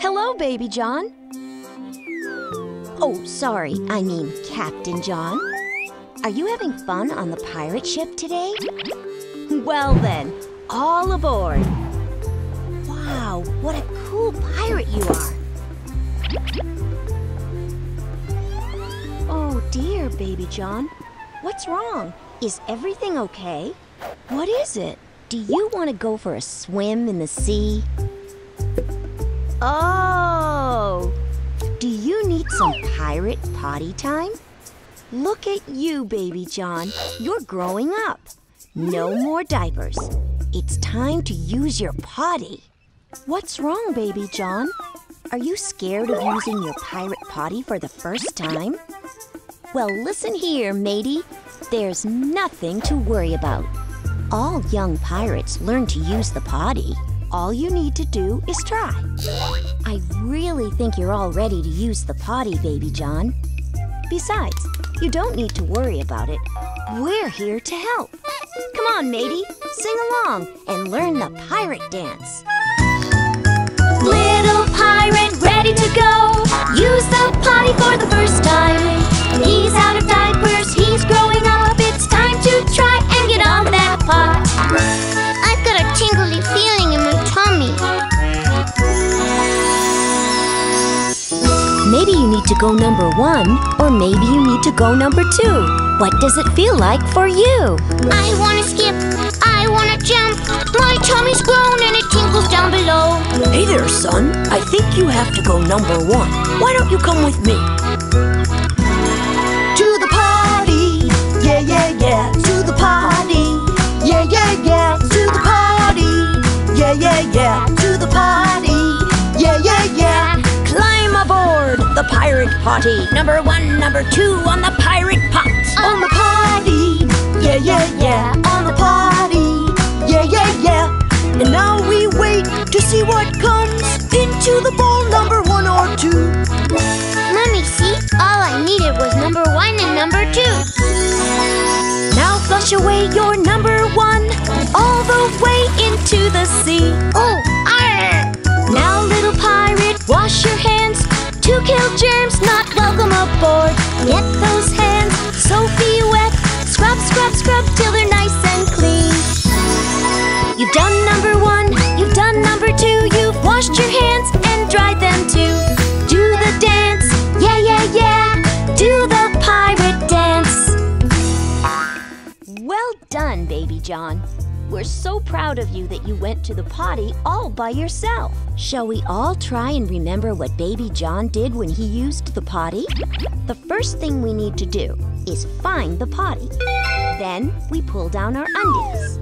Hello, Baby John. Oh, sorry, I mean Captain John. Are you having fun on the pirate ship today? Well then, all aboard. Wow, what a cool pirate you are. Oh dear, Baby John. What's wrong? Is everything okay? What is it? Do you want to go for a swim in the sea? Oh! Do you need some pirate potty time? Look at you, Baby John. You're growing up. No more diapers. It's time to use your potty. What's wrong, Baby John? Are you scared of using your pirate potty for the first time? Well, listen here, matey. There's nothing to worry about. All young pirates learn to use the potty. All you need to do is try. I really think you're all ready to use the potty, Baby John. Besides, you don't need to worry about it. We're here to help. Come on, matey, sing along and learn the pirate dance. Little pirate ready to go. Use the potty for the to go number one, or maybe you need to go number two. What does it feel like for you? I wanna skip. I wanna jump. My tummy's grown and it tingles down below. Hey there, son. I think you have to go number one. Why don't you come with me? Potty. Number one, number two on the pirate pot. On the party. Yeah, yeah, yeah. On the party. Yeah, yeah, yeah. And now we wait to see what comes into the bowl number one or two. Mommy, see? All I needed was number one and number two. Now flush away your number one all the way into the sea. Oh, to kill germs not welcome aboard. Get those hands soapy wet. Scrub, scrub, scrub till they're nice and clean. You've done number one, you've done number two, you've washed your hands and dried them too. Do the dance, yeah, yeah, yeah. Do the pirate dance. Well done, Baby John. We're so proud of you that you went to the potty all by yourself. Shall we all try and remember what Baby John did when he used the potty? The first thing we need to do is find the potty. Then we pull down our undies.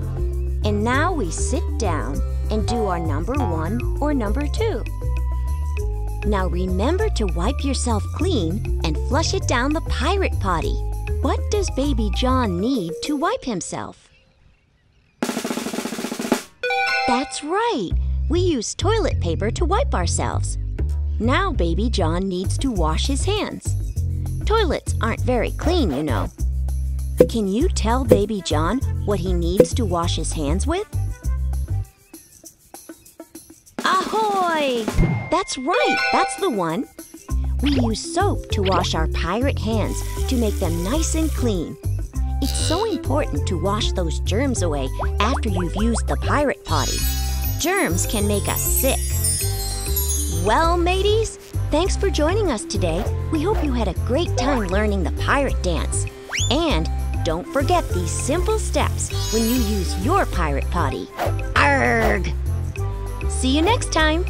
And now we sit down and do our number one or number two. Now remember to wipe yourself clean and flush it down the pirate potty. What does Baby John need to wipe himself? That's right. We use toilet paper to wipe ourselves. Now Baby John needs to wash his hands. Toilets aren't very clean, you know. Can you tell Baby John what he needs to wash his hands with? Ahoy! That's right, that's the one. We use soap to wash our pirate hands to make them nice and clean. It's so important to wash those germs away after you've used the pirate potty. Germs can make us sick. Well, mateys, thanks for joining us today. We hope you had a great time learning the pirate dance. And don't forget these simple steps when you use your pirate potty. Arg! See you next time.